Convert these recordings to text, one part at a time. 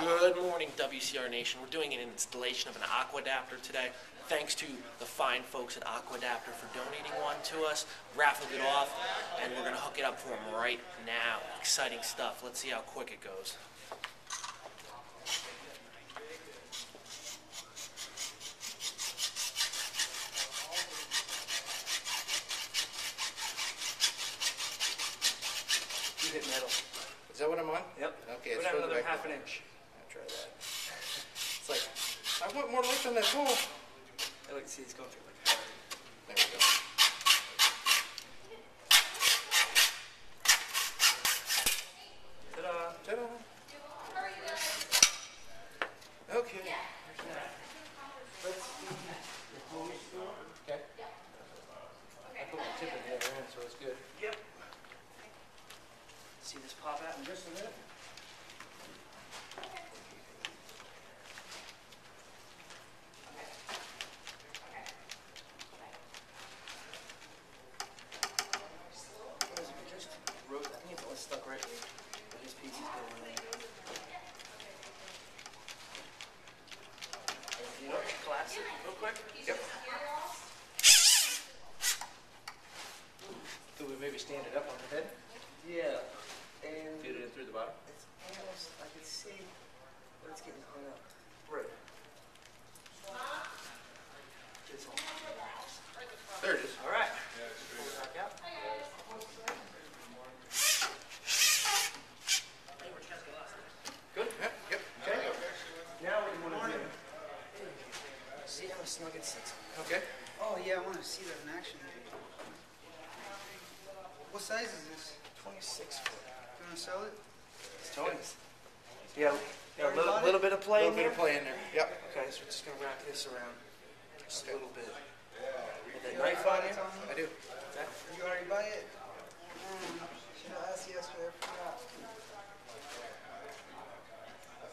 Good morning, WCR Nation. We're doing an installation of an Aqua-Dapter today. Thanks to the fine folks at Aqua-Dapter for donating one to us, raffled it off, and we're gonna hook it up for them right now. Exciting stuff. Let's see how quick it goes. You hit metal. Is that what I'm on? Yep. Okay, Put it's out another half an inch. Try that. It's like, I want more lift on that pole. I like to see it's going through like. There we go. Ta-da! Ta-da. Okay. Okay. I put my tip in the other end, so it's good. Yep. See this pop out in just a minute? Guys, if you just wrote, I think it's all stuck right here. But This piece is going in. You know, collapse it real quick. Yep. Do we maybe stand it up on the head? Yeah. And Feed it in through the bottom? It's almost, I can see where it's getting hung up. Right. It's all. There it is. All right. Pull it back out. Good? Yep, yep. Okay. Now what do you want to do? See how snug it sits? Okay. Oh, yeah, I want to see that in action. What size is this? 26 foot. You want to sell it? It's Tony's. Yeah, yeah a little, bought it? little bit of play Little in bit of there. play in there. Yep. Okay, so we're just going to wrap this around just a little bit. With that knife on it, you. I do. Okay. You already buy it? Mm, Should have asked yesterday, I forgot.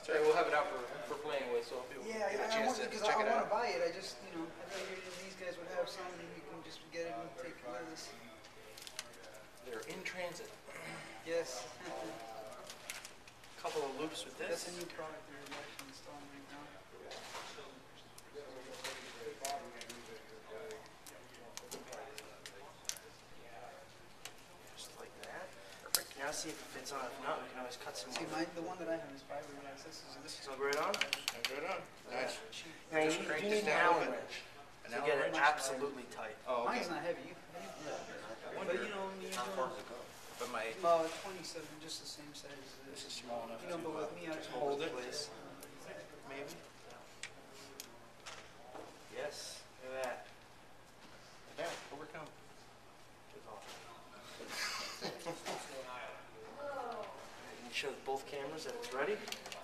Sorry, we'll have it out for, for playing with, so people Yeah, get a chance want, to because check I, it want out. to buy it, I just, you know, I figured these guys would have some, and you can just get it and take care of this. They're in transit. Yes. A Couple of loops with this. That's a new product they're actually installing right now. Just like that. Perfect. Now see if it fits on. If not, we can always cut some See, more. my, the one that I have is fiberglass, this is, this is So right on. And good on. Uh, nice. Now you, Just crank you this need an down a Allen bit. wrench An to Allen get it wrench? absolutely tight. Oh, okay. Mine's not heavy, you, but you know, me, How far does it go? But my, uh, twenty-seven, just the same size as this this. is small enough You know, but to, with me, I just hold it. Place. Maybe. Yes. Look at that. yeah, overcome. You can show both cameras that it's ready.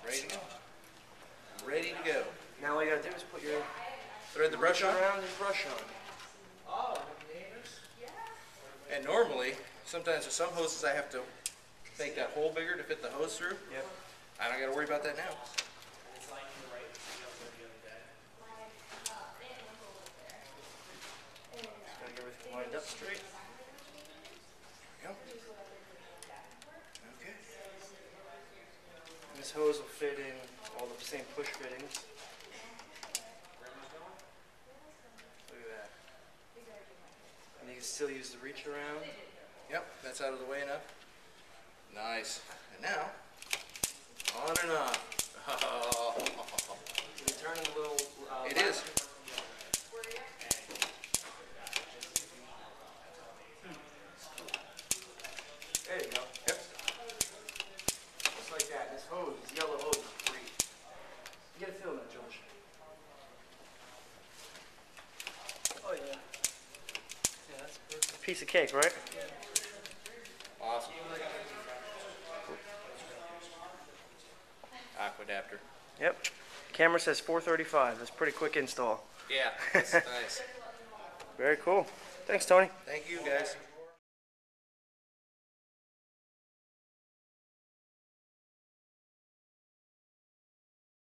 Ready to go. Ready to go. Now all you gotta do is put your Thread the brush on. around and brush on. Oh, And normally, sometimes with some hoses, I have to make that hole bigger to fit the hose through. Yep. I don't gotta worry about that now. Gotta get everything lined up straight. There we go. Okay. And this hose will fit in all the same push fittings. Look at that. And you can still use the reach around. Yep, that's out of the way enough. Nice. And now, on and off. Can you turn a little? Uh, It is. There you go. Yep. Just like that. This hose, this yellow hose is free. You get a feel of that, Josh. Oh, yeah. Yeah, that's perfect. Piece of cake, right? Awesome. Aqua-Dapter. Yep. Camera says 435. That's pretty quick install. Yeah, that's nice. Very cool. Thanks, Tony. Thank you, guys.